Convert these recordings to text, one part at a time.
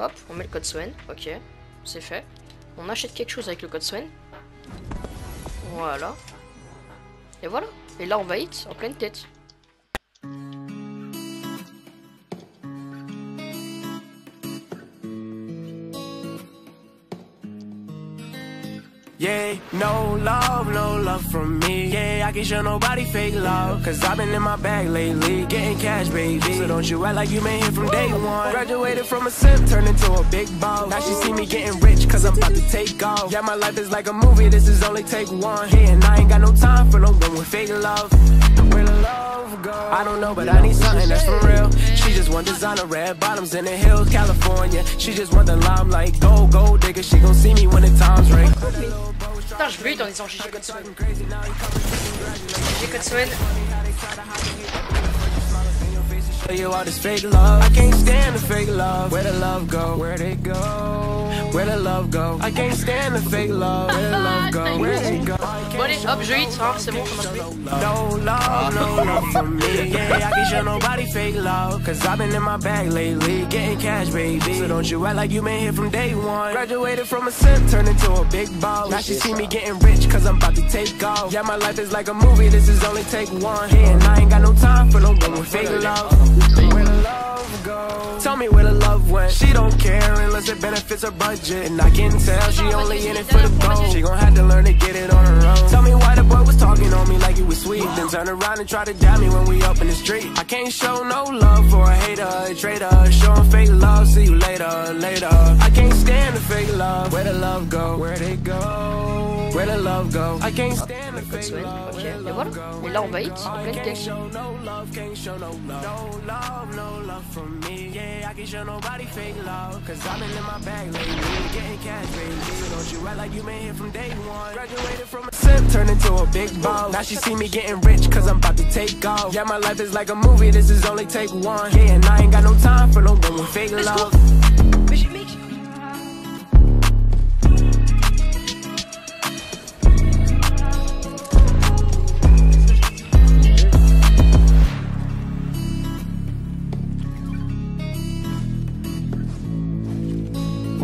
Hop, on met le code Swen. Ok, c'est fait. On achète quelque chose avec le code Swen. Voilà. Et voilà. Et là, on va hit en pleine tête. Yeah, no love, no love from me. Yeah, I can show nobody fake love. Cause I've been in my bag lately, getting cash, baby. So don't you act like you been here from day one. Graduated from a simp, turned into a big boss. Now she see me getting rich, cause I'm about to take off. Yeah, my life is like a movie, this is only take one. Here, and I ain't got no time for no one with fake love. Where the love go? I don't know, but I need something that's for real. She just want designer red bottoms in the hills, California. She just want the limelight, go, go digger. She gon' see me when the time's right. Putain, je bute en disant GG code. GG code. Show you all this fake love. I can't stand the fake love. Where the love go? Where'd it go? Where the love go? I can't stand the fake love. Where the love go? Where'd it go? Bon allez, hop, je hit, hein, c'est bon, ça m'a plu. No love, no from me. Yeah, I can show nobody fake love. Cause I've been in my bag lately, getting cash, baby. So don't you act like you been here from day one. Graduated from a simp, turned into a big boss. Now she see me getting rich, cause I'm about to take off. Yeah, my life is like a movie, this is only take one. Here, and I ain't got no time for no with fake love. Where the love go? Tell me where the love went. She don't care unless it benefits her budget. And I can tell she only in it for the gold. She gon' have to learn to get it on her own. Tell me why the boy was talking on me like he was Then turn around and try to doubt me when we up in the street. I can't show no love for a hater, a traitor. Showing fake love, see you later, later. I can't stand the fake love. Where the love go? Where the love go? I can't stand the fake love. ok. Where the Et love voilà. go? Et là, on va hit en I pleine can't tête. show no love, can't show no love. No love, no love from me. Yeah, I can show nobody fake love. Cause I've been in my bag lately, getting cash, baby. So don't you act like you been here from day one. Graduated from a simp, turned into a big boss. Now she see me getting rich, cause I'm about to take off. Yeah, my life is like a movie, this is only take one. Yeah, and I ain't got no time for no one with fake love.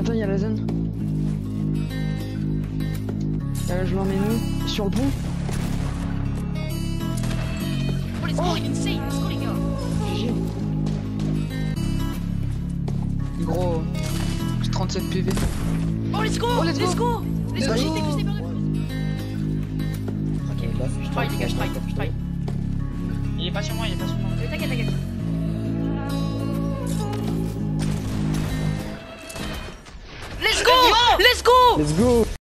Attends, il y a la zone. Euh, je mets nous sur le pont. Oh, let's go, insane, let's go les gars. GG. Gros, j'ai 37 PV. Oh, let's go, Oh, let's let's go. go. Let's go, go. le- Ok, je travaille les gars, je travaille, je travaille. Il est pas sur moi, il est Let's go. Let's go